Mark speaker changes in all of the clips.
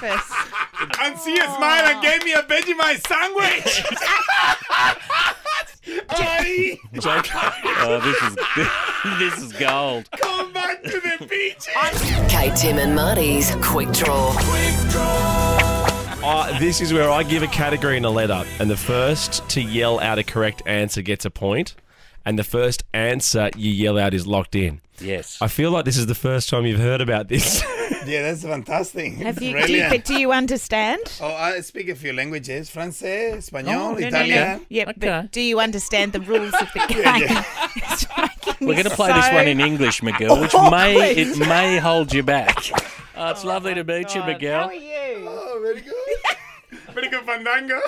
Speaker 1: breakfast.
Speaker 2: And see a smile and gave me a Vegemite sandwich. Ay,
Speaker 3: Jake,
Speaker 4: Oh, this is this is gold.
Speaker 2: come back to the beach.
Speaker 5: Kate, Tim, and Marty's Quick Draw.
Speaker 3: uh, this is where I give a category and a letter, and the first to yell out a correct answer gets a point, and the first answer you yell out is locked in.
Speaker 4: Yes.
Speaker 3: I feel like this is the first time you've heard about this.
Speaker 2: Yeah, that's fantastic.
Speaker 1: Have you, do you, do you understand?
Speaker 2: Oh, I speak a few languages: Francais, Español, oh,
Speaker 1: No, no, no.
Speaker 2: Italian.
Speaker 1: Yeah,
Speaker 4: Okay.
Speaker 1: but do you understand the rules of the game? It's making
Speaker 4: We're going to play
Speaker 1: so-
Speaker 4: this one in English, Miguel, which
Speaker 1: Oh,
Speaker 4: may
Speaker 1: please.
Speaker 4: it may hold you back. Oh, oh, it's lovely to meet you, Miguel.
Speaker 1: How are you?
Speaker 2: Oh, very good. very good fandango.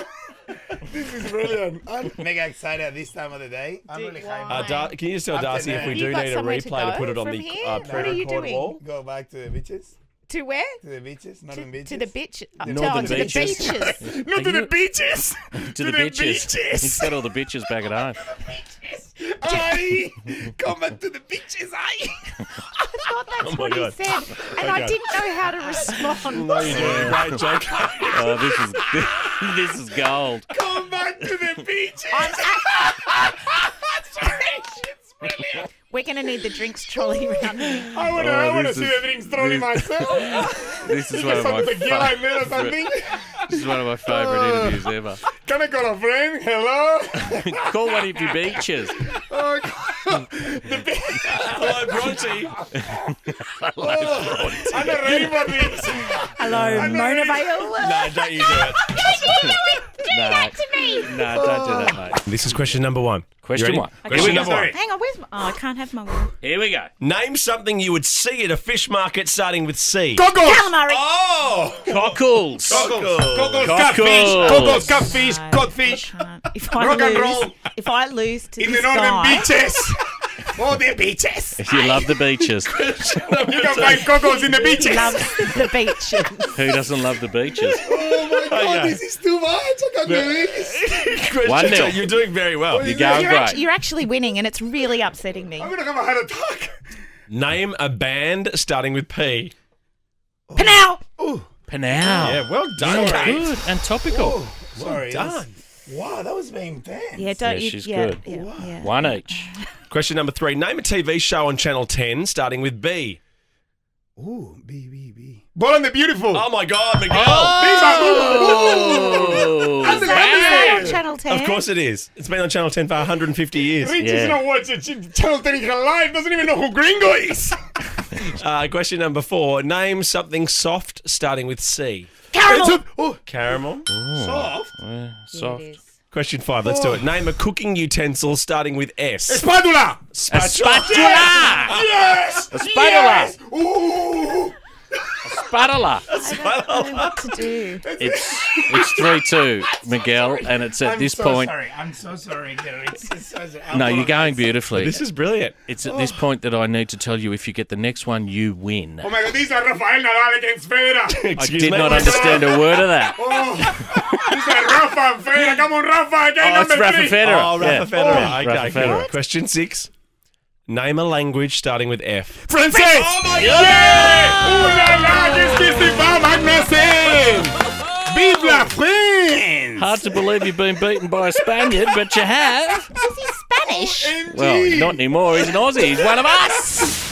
Speaker 2: This is brilliant. I'm mega excited at this time of the day. I'm really hyped.
Speaker 3: Uh, Dar- can you just tell
Speaker 2: Up to
Speaker 3: Darcy if we do need a
Speaker 1: somewhere to
Speaker 3: replay to, put it on the
Speaker 1: here?
Speaker 3: uh,
Speaker 1: What are you
Speaker 3: paracord
Speaker 1: doing?
Speaker 3: wall?
Speaker 2: Go back to the beaches.
Speaker 1: To where?
Speaker 2: To the beaches, northern beaches.
Speaker 1: To the beach. uh,
Speaker 4: Northern
Speaker 1: to the
Speaker 4: beaches.
Speaker 1: beaches.
Speaker 2: No, to the beaches.
Speaker 4: To the bitches. He's got all the bitches back at home.
Speaker 2: Aye. Come back to the beaches, aye.
Speaker 1: I thought that's
Speaker 3: Oh my
Speaker 1: what he said, and I didn't know how to respond.
Speaker 3: No, you're doing great, Jake.
Speaker 4: Oh, this is this is gold.
Speaker 2: Come back to the beaches.
Speaker 1: We're going to need the drinks trolley oh, round here.
Speaker 2: I wanna,
Speaker 4: Oh,
Speaker 2: I wanna
Speaker 4: this
Speaker 2: see
Speaker 4: is-
Speaker 2: the drinks trolley
Speaker 4: this-
Speaker 2: myself.
Speaker 4: This is one of
Speaker 2: some
Speaker 4: my
Speaker 2: tequila in there or
Speaker 4: favorite.
Speaker 2: something.
Speaker 4: This is one of my favourite oh. interviews ever.
Speaker 2: Can I call a friend? Hello.
Speaker 4: Call one of your beaches.
Speaker 2: Oh, the beach.
Speaker 3: Hello, Bronte.
Speaker 2: I'm not ready for this.
Speaker 1: Hello, Mona
Speaker 2: ready.
Speaker 1: Vale.
Speaker 3: no, don't you do it.
Speaker 4: No, no, don't do that, oh. mate.
Speaker 3: This is question number one.
Speaker 4: Question
Speaker 3: You ready?
Speaker 4: one.
Speaker 3: Question
Speaker 4: Here
Speaker 3: number one.
Speaker 1: Hang on, where's my... Oh, I can't have my wheel.
Speaker 4: Here we go.
Speaker 3: Name something you would see at a fish market starting with C.
Speaker 2: Cockles.
Speaker 1: Calamari.
Speaker 3: Oh!
Speaker 4: Cockles.
Speaker 2: Cockles. Cockles.
Speaker 4: Cockles.
Speaker 2: Catfish. Cockles. Catfish.
Speaker 1: No,
Speaker 2: Codfish.
Speaker 1: I can't. If I
Speaker 2: Rock
Speaker 1: lose,
Speaker 2: and roll.
Speaker 1: if I lose to
Speaker 2: In the
Speaker 1: this
Speaker 2: northern
Speaker 1: guy,
Speaker 2: beaches. Oh, the beaches.
Speaker 4: You love the beaches.
Speaker 2: You can find goggles in the beaches.
Speaker 1: loves the beaches.
Speaker 4: Who doesn't love the beaches?
Speaker 2: Oh my oh, god,
Speaker 3: Okay.
Speaker 2: this is too much. I can't do this.
Speaker 4: One nil.
Speaker 3: You're doing very well.
Speaker 4: You're going
Speaker 1: You're,
Speaker 4: great.
Speaker 1: act- you're actually winning, and it's really upsetting me.
Speaker 2: I'm gonna have a heart attack.
Speaker 3: Name a band starting with P.
Speaker 1: Oh.
Speaker 4: Pnau. Pnau.
Speaker 3: Yeah, well done, mate.
Speaker 4: Good and topical.
Speaker 2: Sorry.
Speaker 3: done.
Speaker 2: Wow, that was being intense.
Speaker 1: Yeah, don't
Speaker 4: Yeah,
Speaker 1: you?
Speaker 4: she's
Speaker 1: yeah,
Speaker 4: good.
Speaker 1: Yeah, yeah.
Speaker 4: One each.
Speaker 3: Question number three. Name a TV show on Channel 10 starting with B.
Speaker 2: Ooh, B, B, B. Ball and the Beautiful.
Speaker 3: Oh my God, Miguel!
Speaker 4: Oh,
Speaker 1: Is that on Channel 10?
Speaker 3: Of course it is. It's been on Channel 10 for 150 years.
Speaker 2: Rich
Speaker 4: Yeah.
Speaker 2: is not watching Ch- Channel 10 in her life. Doesn't even know who Gringo is.
Speaker 3: Uh, question number four. Name something soft starting with C.
Speaker 1: Caramel.
Speaker 2: A- oh,
Speaker 3: Caramel.
Speaker 2: soft.
Speaker 4: Yeah,
Speaker 1: Yeah,
Speaker 4: soft.
Speaker 3: Question five. Let's do it. Oh. Name a cooking utensil starting with S.
Speaker 2: Spatula.
Speaker 4: A spatula.
Speaker 2: Yes.
Speaker 4: A spatula.
Speaker 2: Yes. Ooh.
Speaker 4: Spatula.
Speaker 1: I don't know what to do.
Speaker 4: It's it's three two, Miguel, and it's at
Speaker 2: I'm
Speaker 4: this
Speaker 2: so
Speaker 4: point.
Speaker 2: Sorry. I'm so sorry, Gary. It's so sorry.
Speaker 4: No, you're going beautifully.
Speaker 3: This is brilliant.
Speaker 4: It's at this oh. point that I need to tell you if you get the next one, you win.
Speaker 2: Oh my god, these are Rafael Nadal against Federer.
Speaker 4: I did
Speaker 3: me?
Speaker 4: not understand a word of that.
Speaker 2: Oh, these are Rafa and Federer. Come on, Rafa again.
Speaker 4: Oh, it's
Speaker 2: number
Speaker 4: Rafa
Speaker 2: three.
Speaker 4: Federer.
Speaker 3: Oh, Rafa
Speaker 4: Yeah.
Speaker 3: Federer. Oh. okay,
Speaker 4: Rafa. Federer.
Speaker 3: Question six. Name a language starting with F.
Speaker 2: Francais. Oh my god. Yeah. Ooh la la, qu'est-ce qui se passe, Magnussen? Vive la France.
Speaker 4: Hard to believe you've been beaten by a Spaniard, but you have.
Speaker 1: Is he Spanish?
Speaker 2: Oh,
Speaker 4: well, not anymore. He's an Aussie. He's one of us.